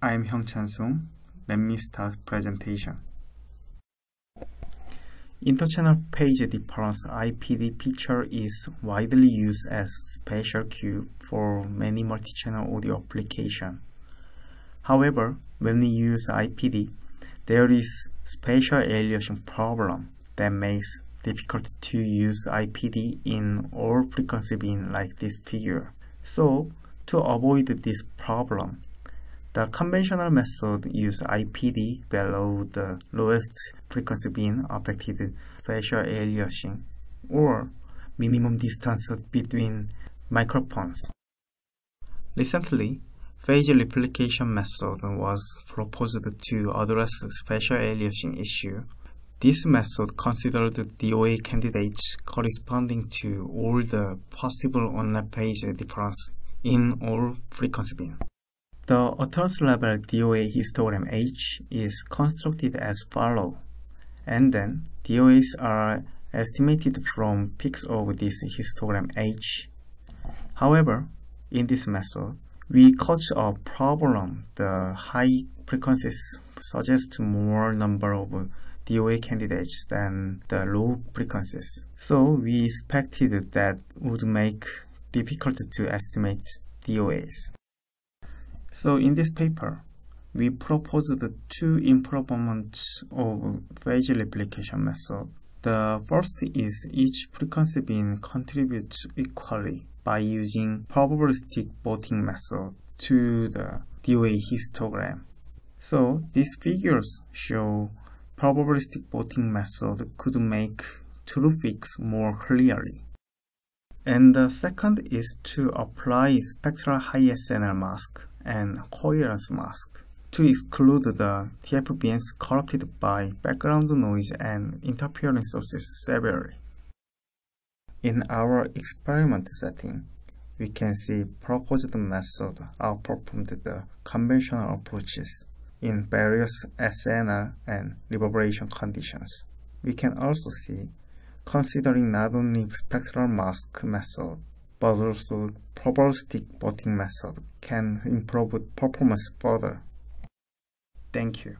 I'm Hyungchan Song. Let me start presentation. Interchannel phase difference IPD picture is widely used as spatial cue for many multi-channel audio application. However, when we use IPD, there is spatial aliasing problem that makes difficult to use IPD in all frequency bin like this figure. So, to avoid this problem, the conventional method use IPD below the lowest frequency bin affected spatial aliasing or minimum distance between microphones. Recently, phase replication method was proposed to address spatial aliasing issue. This method considered DOA candidates corresponding to all the possible on phase difference in all frequency bin. The author's level DOA histogram H is constructed as follows, and then DOAs are estimated from peaks of this histogram H. However, in this method, we cause a problem. The high frequencies suggest more number of DOA candidates than the low frequencies. So we expected that would make difficult to estimate DOAs. So in this paper, we proposed two improvements of phase replication method. The first is each frequency bin contributes equally by using probabilistic voting method to the DOA histogram. So these figures show probabilistic voting method could make true fix more clearly. And the second is to apply spectral high SNR mask and coherence mask to exclude the TF bins corrupted by background noise and interference sources severely. In our experiment setting, we can see proposed method outperformed the conventional approaches in various SNR and reverberation conditions. We can also see, considering not only spectral mask method, but also probabilistic voting method can improve performance further. Thank you.